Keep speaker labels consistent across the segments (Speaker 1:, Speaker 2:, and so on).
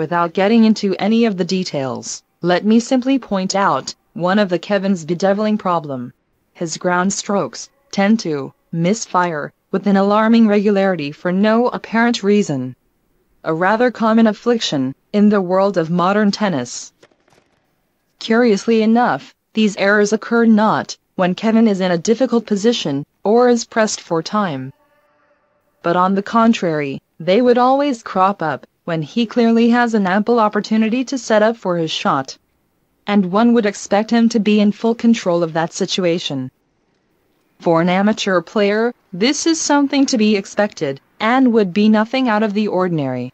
Speaker 1: Without getting into any of the details, let me simply point out one of the Kevin's bedeviling problem. His ground strokes tend to misfire with an alarming regularity for no apparent reason. A rather common affliction in the world of modern tennis. Curiously enough, these errors occur not when Kevin is in a difficult position or is pressed for time. But on the contrary, they would always crop up when he clearly has an ample opportunity to set up for his shot. And one would expect him to be in full control of that situation. For an amateur player, this is something to be expected, and would be nothing out of the ordinary.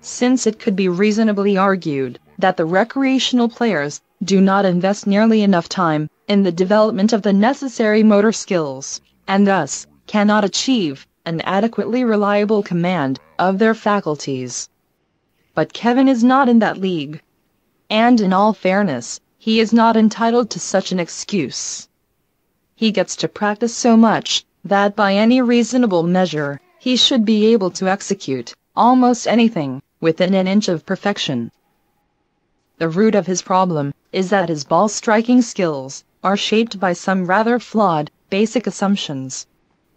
Speaker 1: Since it could be reasonably argued that the recreational players do not invest nearly enough time in the development of the necessary motor skills, and thus cannot achieve an adequately reliable command of their faculties. But Kevin is not in that league. And in all fairness, he is not entitled to such an excuse. He gets to practice so much that by any reasonable measure he should be able to execute almost anything within an inch of perfection. The root of his problem is that his ball striking skills are shaped by some rather flawed basic assumptions.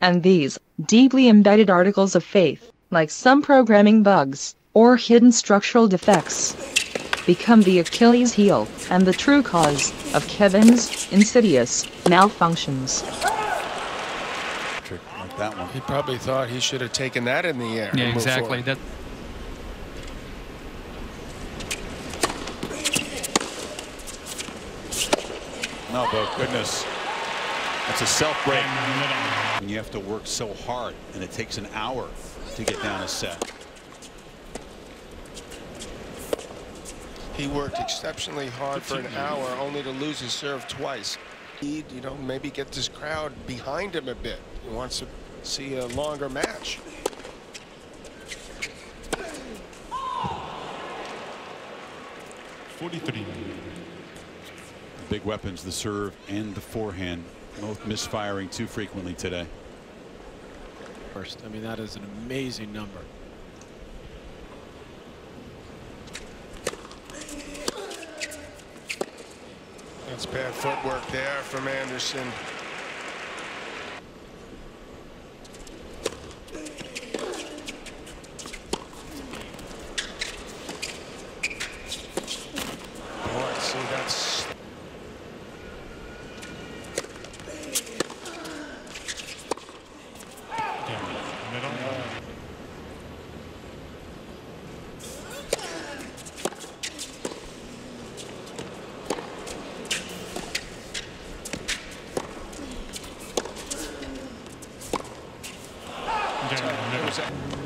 Speaker 1: And these deeply embedded articles of faith, like some programming bugs or hidden structural defects, become the Achilles heel and the true cause of Kevin's insidious malfunctions.
Speaker 2: Like that one.
Speaker 3: He probably thought he should have taken that in the air.
Speaker 4: Yeah, exactly.
Speaker 3: forward.
Speaker 4: That
Speaker 2: No, but goodness. That's a self break. And you have to work so hard, and it takes an hour to get down a set.
Speaker 3: He worked exceptionally hard for an hour only to lose his serve twice. He, you know, maybe get this crowd behind him a bit. He wants to see a longer match.
Speaker 5: Forty-three.
Speaker 2: Big weapons, the serve and the forehand, both misfiring too frequently today.
Speaker 6: First, I mean, that is an amazing number.
Speaker 3: That's bad footwork there from Anderson. Boy, see, that's
Speaker 5: Middle. Down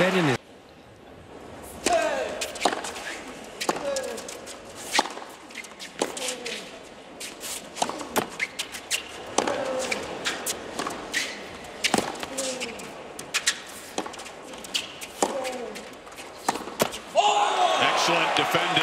Speaker 3: said in
Speaker 2: Excellent defending.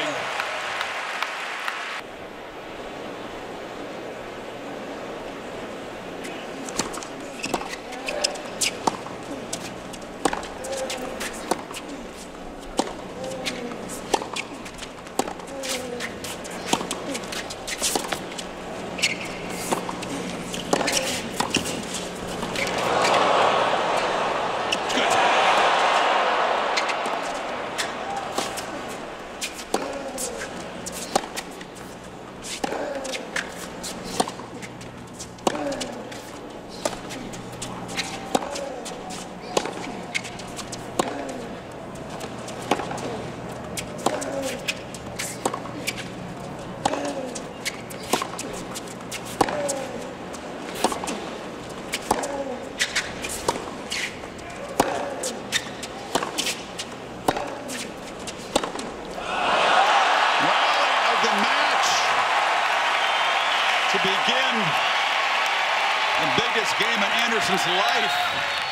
Speaker 2: The match to begin the biggest game in Anderson's life.